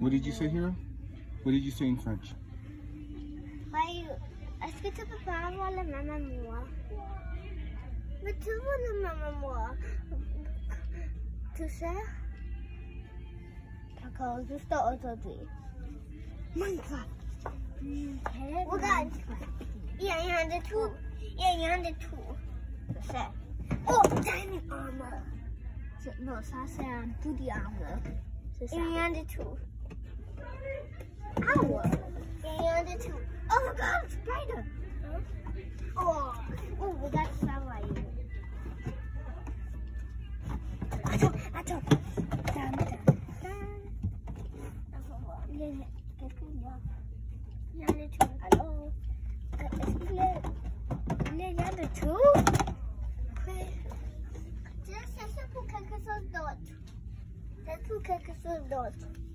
What did you say, Hiro? What did you say in French? Vai, est-ce que tu peux pas avoir la même amour? Mais tu veux le même amour. Tu sais? D'accord, juste aujourd'hui. Minecraft. Regarde. Il y a rien de tout. Il y a rien de tout. Tu sais? Oh, diamond armor. C'est- Non, ça c'est un booty armor. C'est ça. Il y a rien. Ow! Y a tout. Oh my god, spider! Oh, oh, we got somebody. Attends, attends. Dun, dun, dun. Il uh, y a- Qu'est-ce qu'il y a? Il y a de tout. Allô? Euh, Est-ce qu'il y